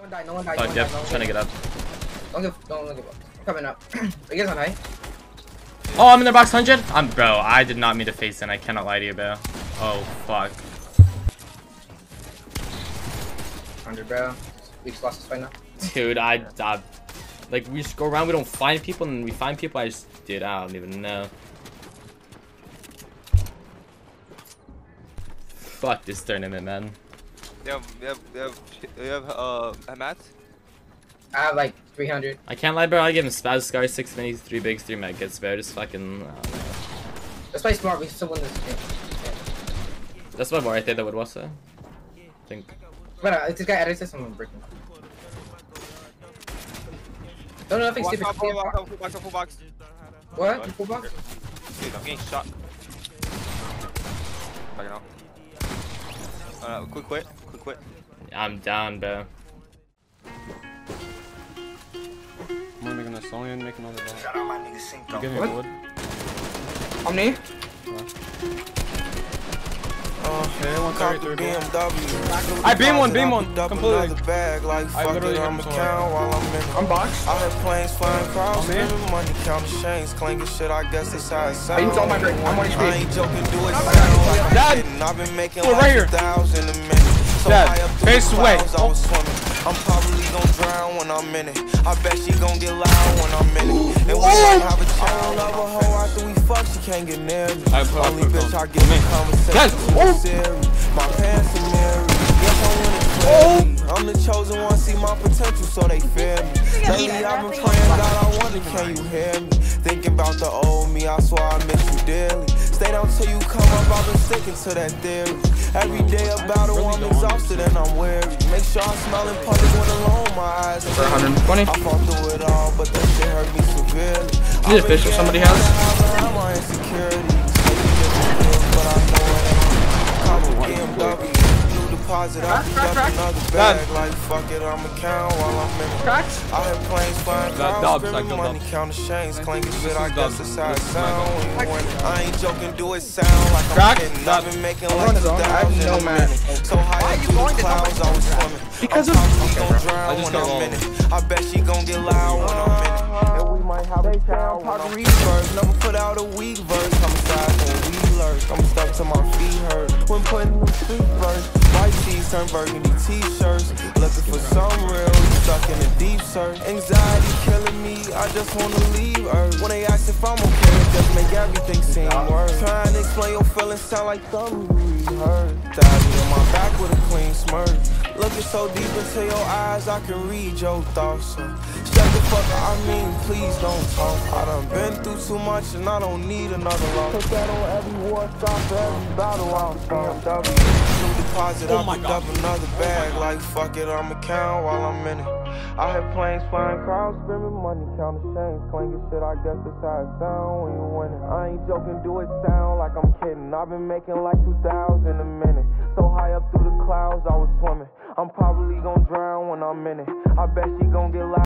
one died, no one died. Oh, no yep, died, no trying to get up. Don't give, don't, don't give up. I'm coming up. Are you guys on high? Oh, I'm in the box 100? I'm, bro, I did not mean to face in. I cannot lie to you, bro. Oh, fuck. 100, bro. We just lost this fight now. Dude, I, I, like, we just go around, we don't find people, and we find people, I just, dude, I don't even know. Fuck this tournament, man. You have, you have, you have, you have, uh, mats? I have like 300. I can't lie, bro. I give him Spaz Scar, 6 minis, 3 bigs, 3 medkits, bro. Just fucking, I don't know. Let's play smart. We still win this game. That's what more I think that would was, uh, I think. But uh, if this guy edits this, I'm gonna break him. No, no, nothing Full stupid. box, full box, full box, full box. What? You full box? Dude, I'm getting shot. Fucking out. Uh, quick quit, quick quit. I'm down, bro. I'm gonna make another song and make another ball. Shout out my nigga Cinco. You give me What? a wood. Omni? Uh, Yeah, one cop the. BMW. I beam one, beam one, completely. Bag, like, I fuck literally it, hit I'ma him count while I'm in. I'm boxed. I had planes flying crowds, I'm spending money, counting chains, clanking shit. I guess that's how it sounds. I used all my break. I'm on HP. I ain't joking, do it sound like I'm Dad. kidding. I've been making like right here. a thousand a minute. So Dad, high up through face away. I was swimming. I'm probably gonna drown when I'm in it. I bet she gon' get loud when I'm in it. And we gon' have a child. I love a hoe after we fuck, she can't get near me. I put- I Only put- bitch I get in conversation Dad, with oh. My pants are mirrored. Yes, I want it clearly. I'm the chosen one, see my potential, so they fear me. Lately, I've been praying, God, I wonder, can you hear me? Thinking about the old me, I swear I miss you dearly. Stay down till you come up, I've been sticking to that theory. Every day a battle, I'm exhausted and I'm weary. Make sure I smile in public when alone, my eyes are For 120. I fought through it all, but that shit hurt me severely. Need a fish if somebody has. Deposit, I Crack, crack, got crack. another Dad. bag. Like, fuck it, I'ma count while I'm in it. Cracks? I had planes flying Got clouds, dubs, I spending killed money, dubs. counting chains, clanking This shit. is I guess dubs. that's how it This is my sound dubs. when you win it. I ain't joking, do it sound like I'm Crack? kidding. Dub. I've been making I'm like running zone. I have 2,000 no a man. minute. So high up through the clouds, I was swimming. Because I'm of- probably gon' I just when got I'm in it. I bet she gon' get loud when I'm in it. And we might have a child when I'm reverse. Never put out a weak verse. I'm stuck to my feet hurt. When putting the street verse. White tees turn burgundy t-shirts. Looking for some real. Stuck in a deep search. Anxiety killing me. I just wanna leave Earth. When they ask if I'm okay, it just make everything seem worse. Trying to explain your feelings sound like you hurt. Diving on my back with a clean smirk. Looking so deep into your eyes, I can read your thoughts. So shut the fuck I mean, please don't talk. I done been through too much and I don't need another loss. Put that on every war, stop for every battle out. BMW, new deposit, oh I picked up another bag. Like, fuck it, I'ma count while I'm in it. I had planes flying, crowds spending money, counting chains, clanking shit. I guess that's how it sound when you win it. I ain't joking, do it sound like I'm kidding. I've been making like 2,000 a minute. So high up through the clouds, I was swimming. I'm probably gonna drown when I'm in it. I bet she gon' get loud.